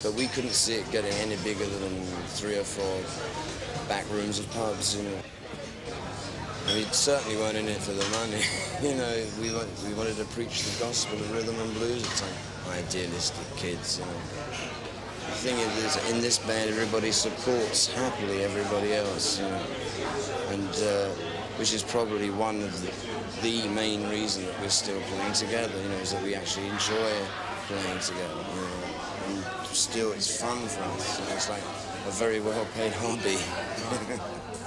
But we couldn't see it getting any bigger than three or four back rooms of pubs, you know. We certainly weren't in it for the money, you know. We, we wanted to preach the gospel of rhythm and blues. It's like idealistic kids, you know. The thing is, is in this band, everybody supports happily everybody else, you know. And uh, which is probably one of the, the main reason that we're still playing together, you know, is that we actually enjoy playing together, you know. Still, it's fun for us. It's like a very well-paid hobby.